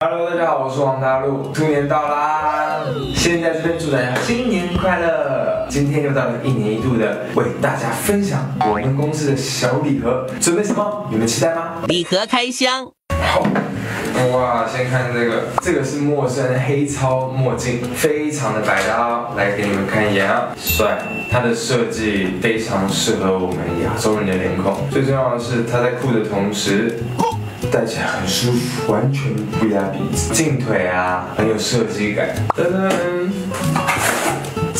Hello，大家好，我是王大陆，兔年到啦！先在这边祝大家新年快乐！今天又到了一年一度的为大家分享我们公司的小礼盒，准备什么？你们期待吗？礼盒开箱，好，哇，先看这个，这个是陌生黑超墨镜，非常的百搭，来给你们看一眼啊，帅！它的设计非常适合我们亚洲人的脸孔，最重要的是它在酷的同时。戴起来很舒服，完全不压鼻子，镜腿啊，很有设计感。噔噔，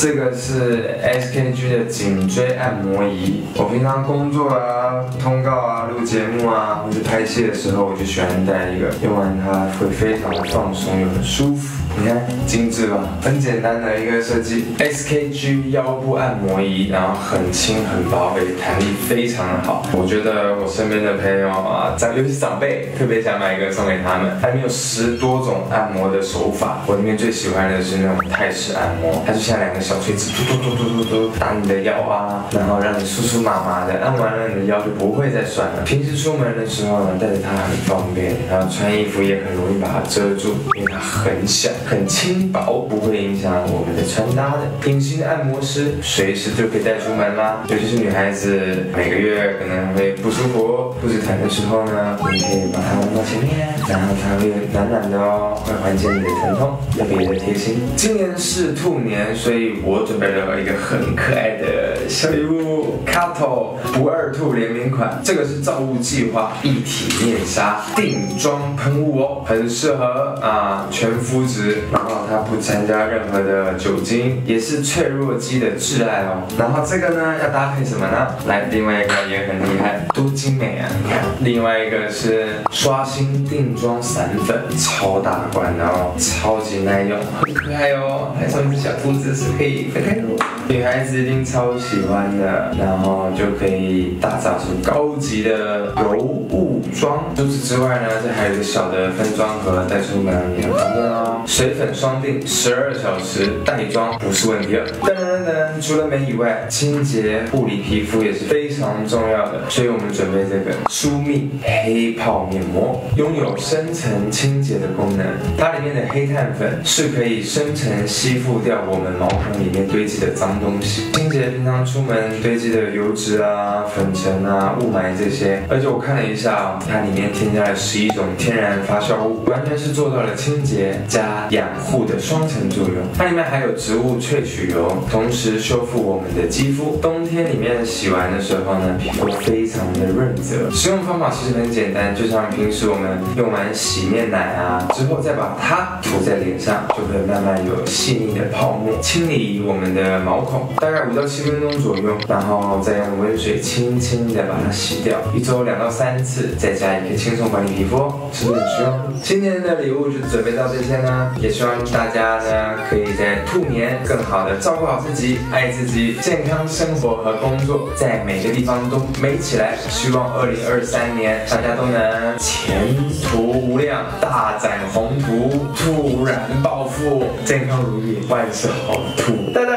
这个是 SKG 的颈椎按摩仪。我平常工作啊、通告啊、录节目啊，或者拍戏的时候，我就喜欢戴一个，用完它会非常的放松又很舒服。你看精致吧，很简单的一个设计，SKG 腰部按摩仪，然后很轻很薄，而且弹力非常的好。我觉得我身边的朋友啊，长尤其长辈，特别想买一个送给他们。它里面有十多种按摩的手法，我里面最喜欢的是那种泰式按摩，它就像两个小锤子，嘟嘟嘟嘟嘟嘟打你的腰啊，然后让你酥酥麻麻的，按完了你的腰就不会再酸了。平时出门的时候呢，带着它很方便，然后穿衣服也很容易把它遮住，因为它很小。很轻薄，不会影响我们的穿搭的。隐形的按摩师，随时就可以带出门啦。尤其是女孩子，每个月可能会不舒服、肚子疼的时候呢，你可以把它放到前面，然后它会暖暖的哦，会缓解你的疼痛，特别的贴心。今年是兔年，所以我准备了一个很可爱的小礼物 c a t o 不二兔联名款。这个是造物计划一体面纱定妆喷雾哦，很适合啊全肤质。然后它不参加任何的酒精，也是脆弱肌的挚爱哦。然后这个呢要搭配什么呢？来，另外一个也很厉害，多精美啊！你看，另外一个是刷新定妆散粉，超大罐的哦，超级耐用，很可爱哦。还送一只小兔子是可以分开的，女孩子一定超喜喜欢的。然后就可以打造出高级的柔雾妆。除此之外呢，这还有一个小的分装盒，带出门也很方便哦。水粉双定，十二小时带妆不是问题了。噔噔噔，除了美以外，清洁护理皮肤也是非常重要的，所以我们准备这个舒密黑泡面膜，拥有深层清洁的功能。它里面的黑碳粉是可以深层吸附掉我们毛孔里面堆积的脏东西，清洁平常出门堆积的油脂啊、粉尘啊、雾霾这些。而且我看了一下，它里面添加了十一种天然发酵物，完全是做到了清洁加。养护的双层作用，它里面还有植物萃取油，同时修复我们的肌肤。冬天里面洗完的时候呢，皮肤非常的润泽。使用方法其实很简单，就像平时我们用完洗面奶啊之后，再把它涂在脸上，就会慢慢有细腻的泡沫，清理我们的毛孔，大概五到七分钟左右，然后再用温水轻轻的把它洗掉，一周两到三次，在家也可以轻松管理皮肤哦，是不是很实用？今年的礼物就准备到这些呢。也希望大家呢，可以在兔年更好的照顾好自己，爱自己，健康生活和工作，在每个地方都美起来。希望二零二三年大家都能前途无量，大展宏图，突然暴富，健康如意，万事好兔。噔噔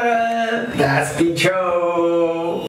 ，Let's be chill。